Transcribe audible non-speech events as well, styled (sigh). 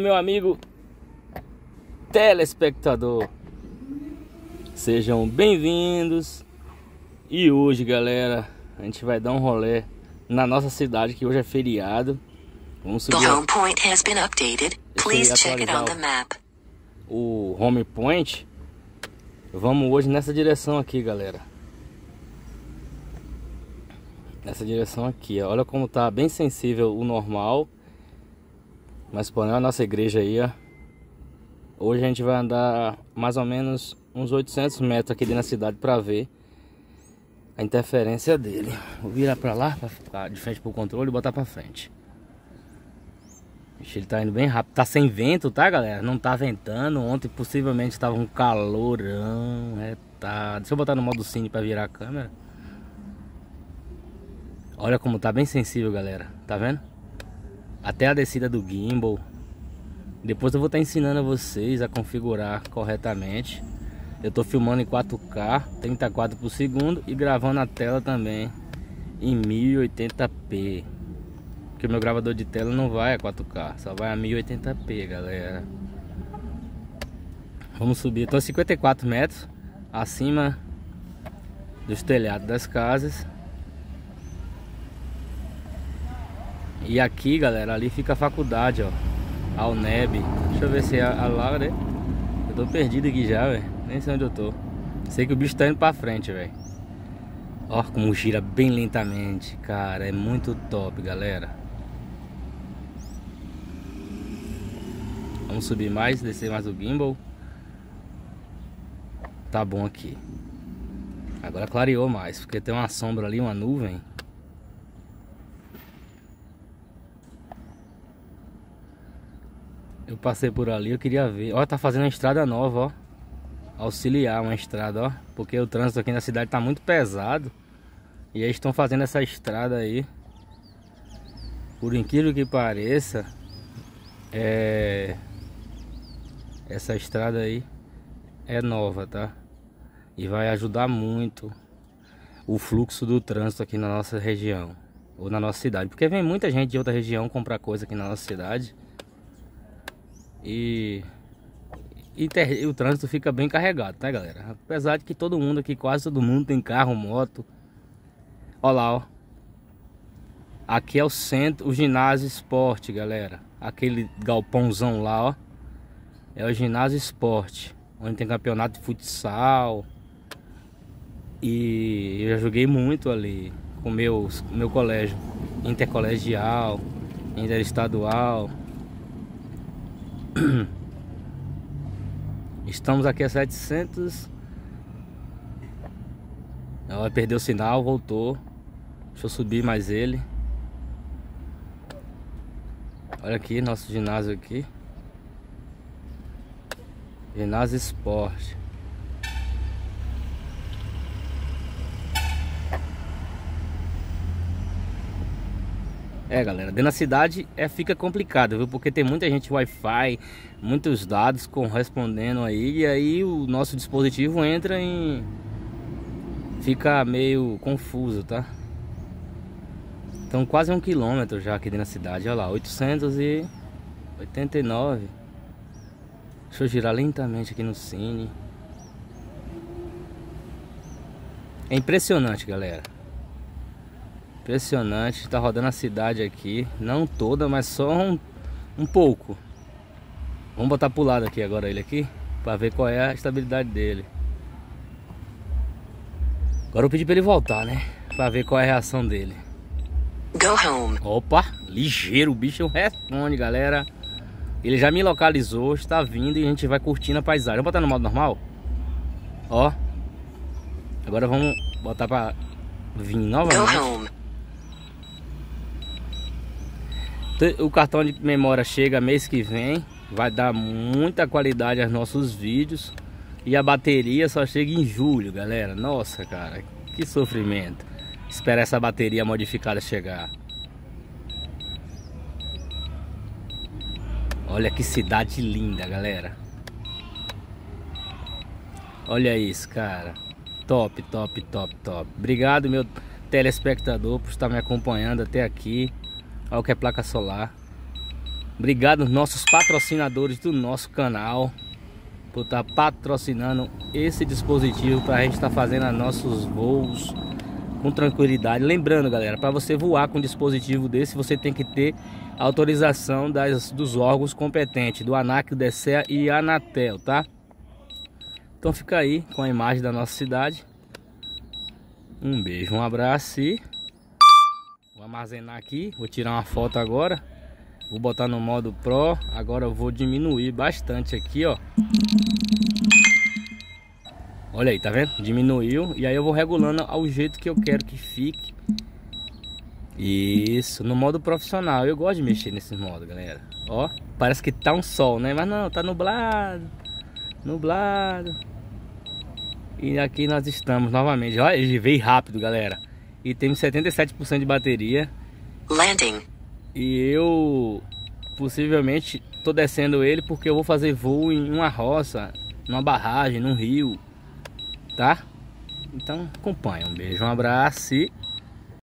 meu amigo telespectador. Sejam bem-vindos. E hoje galera A gente vai dar um rolê Na nossa cidade que hoje é feriado. Vamos subir The home point has been updated. Please check it on the map. O home point. Vamos hoje nessa direção aqui galera. Nessa direção aqui Olha como tá bem sensível o normal mas porém a nossa igreja aí, ó. Hoje a gente vai andar mais ou menos uns 800 metros aqui dentro da cidade para ver a interferência dele. Vou virar para lá para ficar de frente pro controle e botar para frente. Ele tá indo bem rápido. Tá sem vento, tá, galera? Não tá ventando. Ontem possivelmente estava um calorão. É, tá. Deixa eu botar no modo cine para virar a câmera. Olha como tá bem sensível, galera. Tá vendo? Até a descida do gimbal. Depois eu vou estar ensinando a vocês a configurar corretamente. Eu estou filmando em 4K, 30 quadros por segundo e gravando a tela também em 1080p. Porque meu gravador de tela não vai a 4K, só vai a 1080p, galera. Vamos subir, estou a 54 metros acima dos telhados das casas. E aqui, galera, ali fica a faculdade, ó. A UNEB. Deixa eu ver se é a, a lá, né? Eu tô perdido aqui já, velho. Nem sei onde eu tô. Sei que o bicho tá indo pra frente, velho. Ó como gira bem lentamente, cara. É muito top, galera. Vamos subir mais, descer mais o gimbal. Tá bom aqui. Agora clareou mais, porque tem uma sombra ali, uma nuvem. Eu passei por ali, eu queria ver. Ó, tá fazendo uma estrada nova, ó. Auxiliar uma estrada, ó. Porque o trânsito aqui na cidade tá muito pesado. E eles estão fazendo essa estrada aí. Por incrível que pareça, é... Essa estrada aí é nova, tá? E vai ajudar muito o fluxo do trânsito aqui na nossa região. Ou na nossa cidade. Porque vem muita gente de outra região comprar coisa aqui na nossa cidade. E, e, ter, o trânsito fica bem carregado, tá galera? Apesar de que todo mundo aqui, quase todo mundo tem carro, moto. Olha lá, ó. Aqui é o centro, o ginásio esporte, galera. Aquele galpãozão lá, ó. É o ginásio esporte. Onde tem campeonato de futsal. E eu já joguei muito ali com meus, meu colégio. Intercolegial, interestadual. (clears throat) Estamos aqui a 700. Ela perdeu o sinal, voltou. Deixa eu subir mais ele. Olha aqui, nosso ginásio aqui. Ginásio Esporte. É, galera, dentro da cidade é, fica complicado, viu? Porque tem muita gente Wi-Fi, muitos dados correspondendo aí, e aí o nosso dispositivo entra em... Fica meio confuso, tá? Então quase um quilômetro já aqui dentro da cidade, olha lá, 889. Deixa eu girar lentamente aqui no Cine. É impressionante, galera. Impressionante, tá rodando a cidade aqui, não toda, mas só um, um pouco. Vamos botar pro lado aqui agora ele aqui, para ver qual é a estabilidade dele. Agora eu pedi para ele voltar, né? Para ver qual é a reação dele. Go home. Opa, ligeiro, o bicho responde, galera. Ele já me localizou, está vindo e a gente vai curtindo a paisagem. Vamos botar no modo normal? Ó. Agora vamos botar para vir novamente. Go home. O cartão de memória chega mês que vem. Vai dar muita qualidade aos nossos vídeos. E a bateria só chega em julho, galera. Nossa, cara, que sofrimento. Esperar essa bateria modificada chegar. Olha que cidade linda, galera. Olha isso, cara. Top, top, top, top. Obrigado, meu telespectador, por estar me acompanhando até aqui. Olha o que é placa solar. Obrigado aos nossos patrocinadores do nosso canal por estar tá patrocinando esse dispositivo para a gente estar tá fazendo nossos voos com tranquilidade. Lembrando, galera, para você voar com um dispositivo desse, você tem que ter autorização das, dos órgãos competentes, do ANAC, DSEA e Anatel, tá? Então fica aí com a imagem da nossa cidade. Um beijo, um abraço e armazenar aqui, vou tirar uma foto agora. Vou botar no modo Pro, agora eu vou diminuir bastante aqui, ó. Olha aí, tá vendo? Diminuiu e aí eu vou regulando ao jeito que eu quero que fique. Isso, no modo profissional. Eu gosto de mexer nesse modo, galera. Ó, parece que tá um sol, né? Mas não, tá nublado. Nublado. E aqui nós estamos novamente. Olha, ele veio rápido, galera. E temos 77% de bateria. Landing. E eu possivelmente tô descendo ele porque eu vou fazer voo em uma roça, numa barragem, num rio, tá? Então acompanha. Um beijo, um abraço e